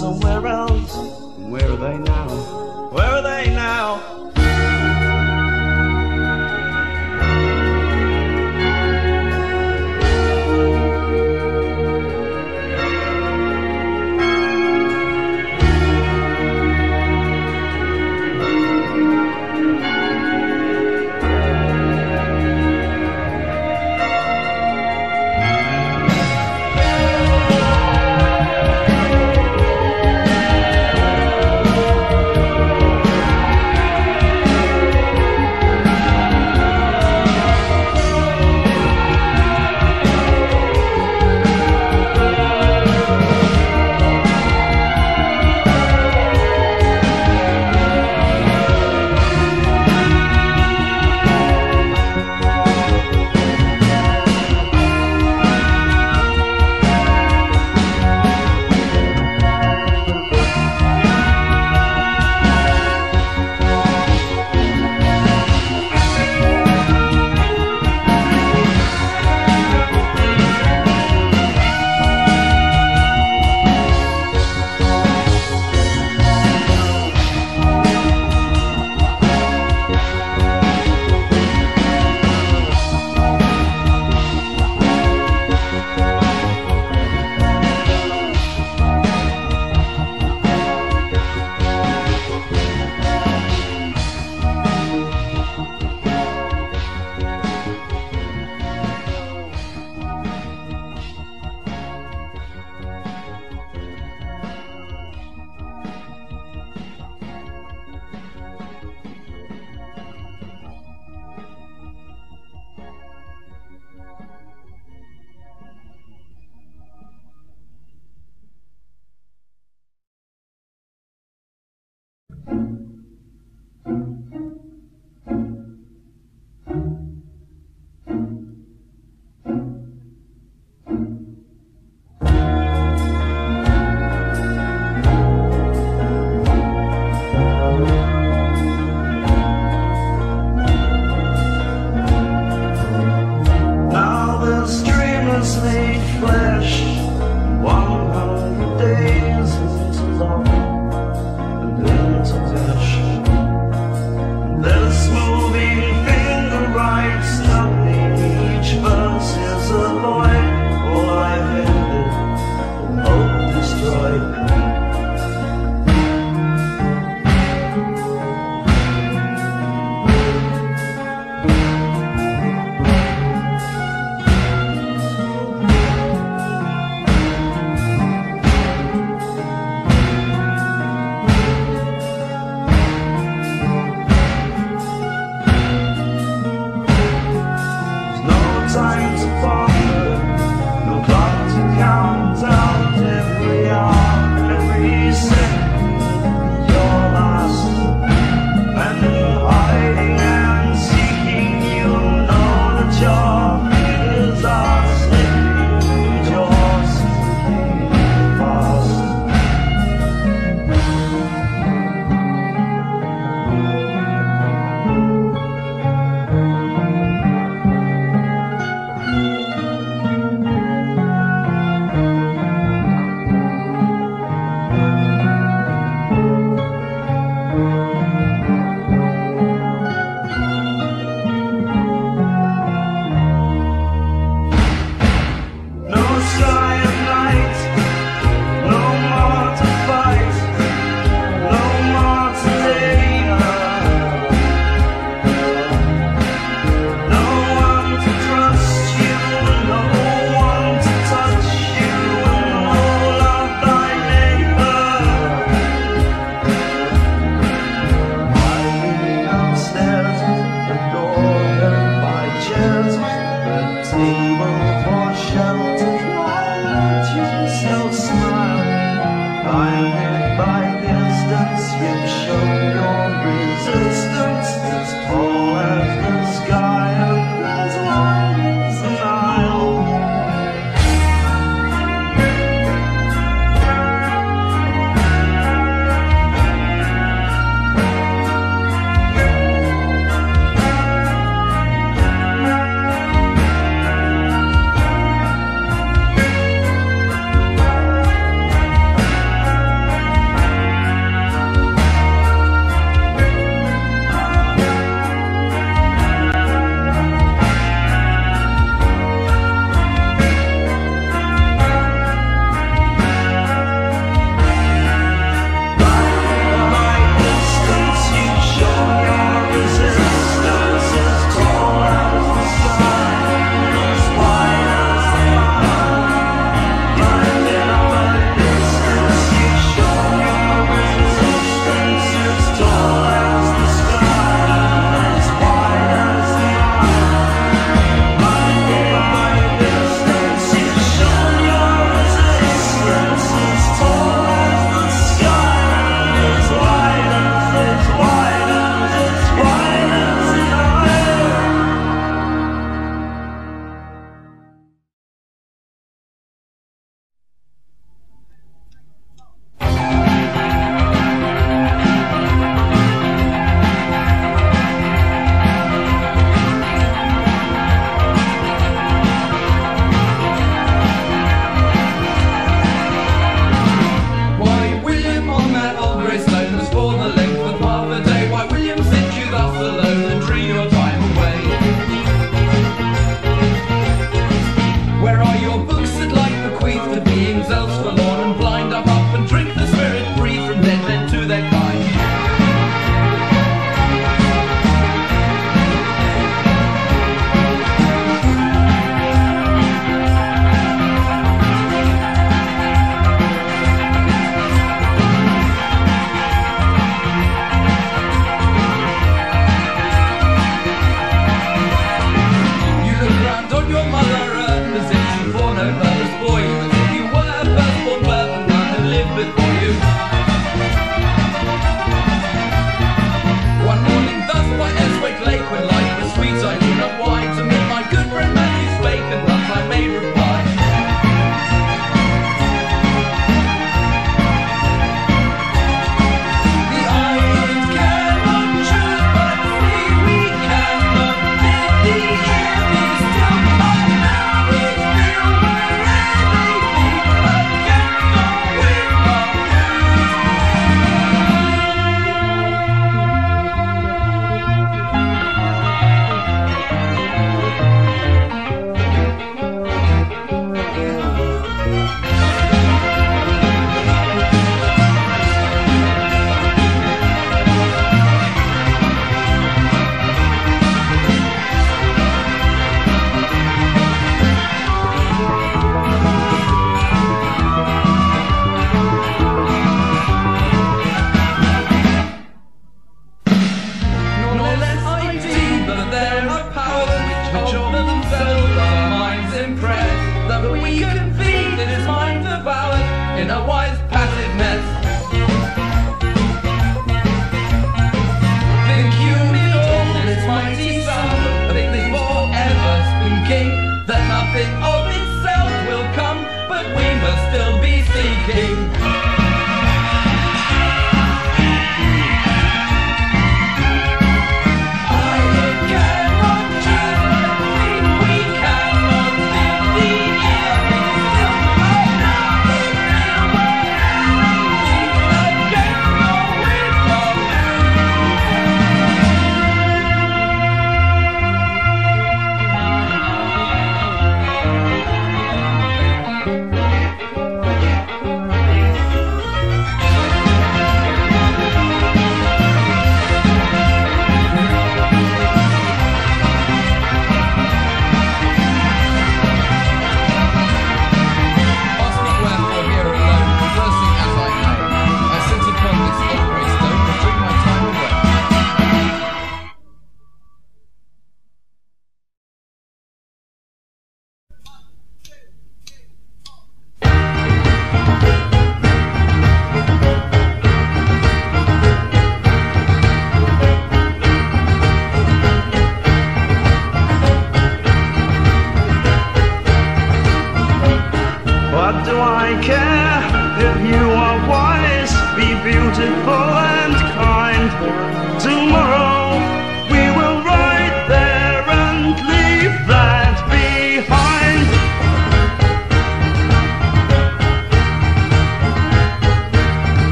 somewhere else.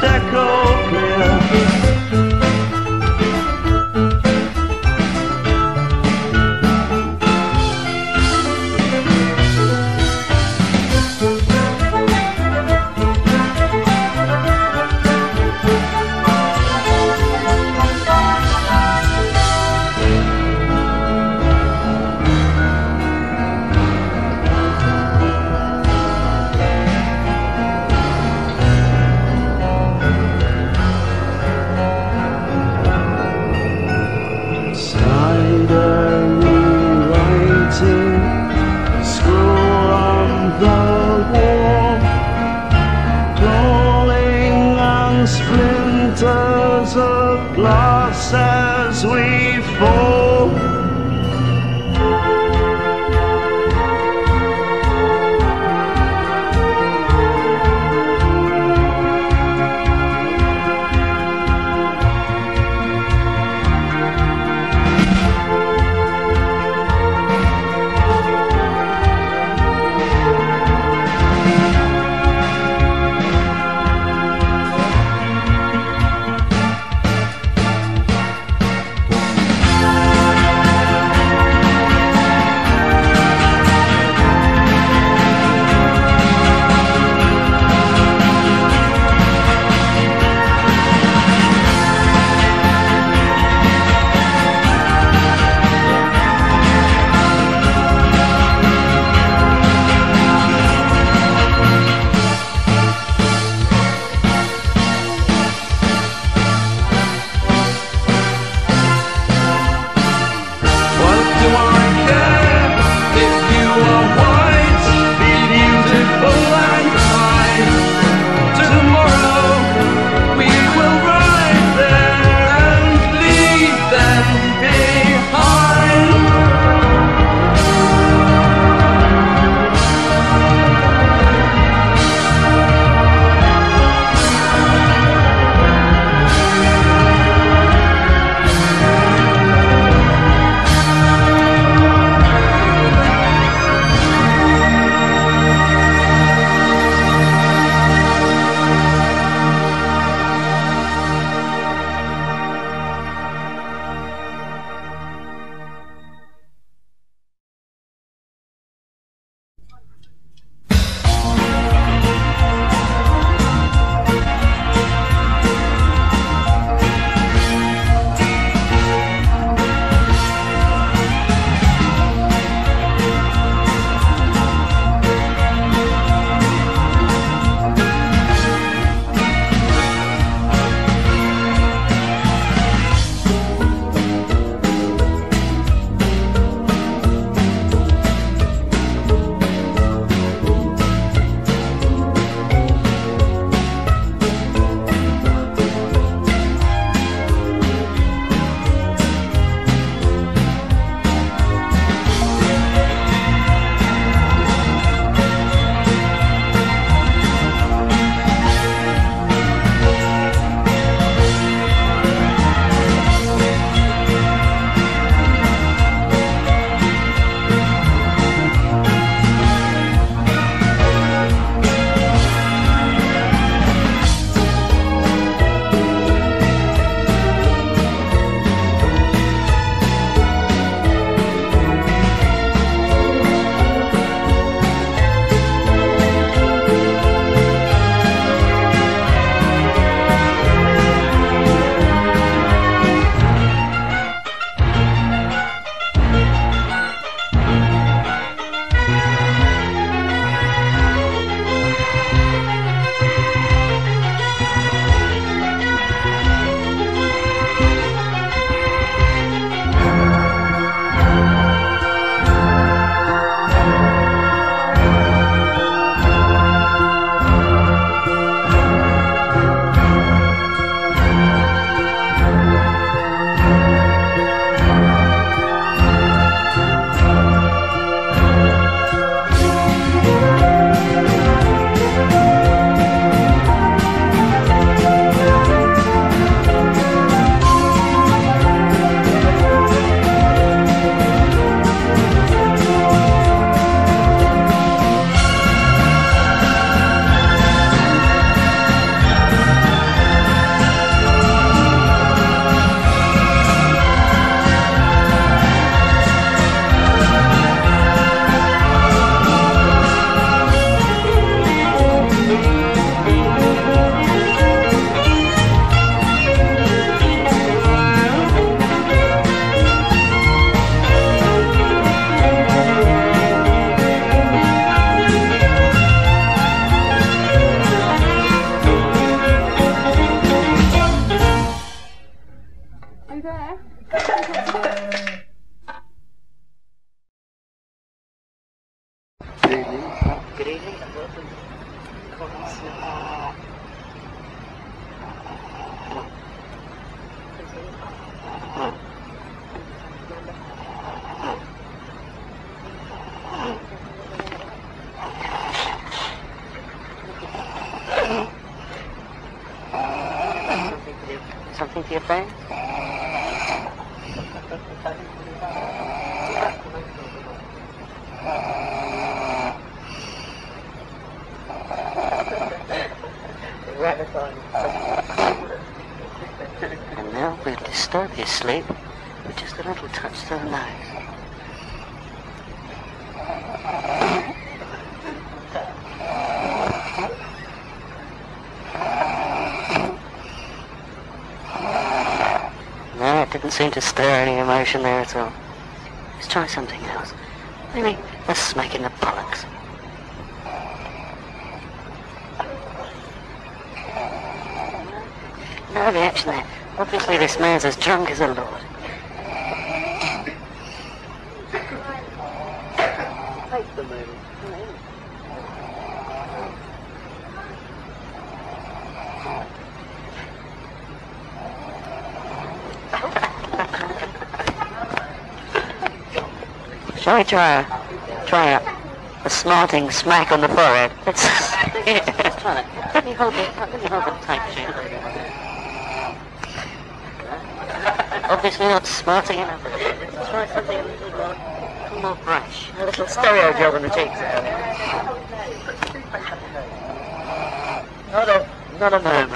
Challenged splinters of glass for your phone? And now we'll disturb his sleep with just a little touch to the nose. No, it didn't seem to stir any emotion there at all. Let's try something else. Maybe a smack in the bollocks. No reaction there. Obviously this man's as drunk as a lord. Shall we try a, try a, a smarting smack on the forehead? Let's, let's try that. Let me hold it, let me hold it tight, Jim. Obviously not smarting enough. Let's try something a little more, a more fresh. A little stereo job on the cheeks. Not a, not a moment.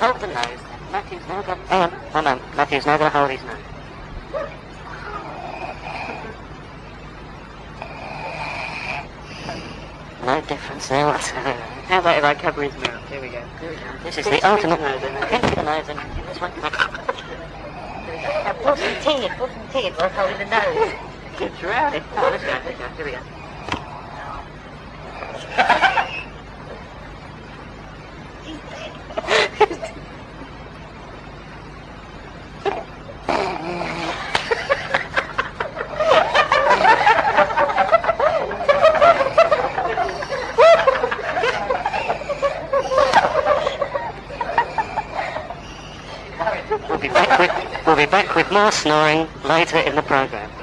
Hold the nose. Matthew's now going, um, hang on, hang on. Matthew's now going to hold his nose. Difference. How about if I cover his mouth? Here we go. Here we go. This is the ultimate. Pinch the nose and this one. Now pour some tea, pour some tea while holding the nose. Get drowning. Oh, let's go, let's go. Here we go. More snoring later in the program.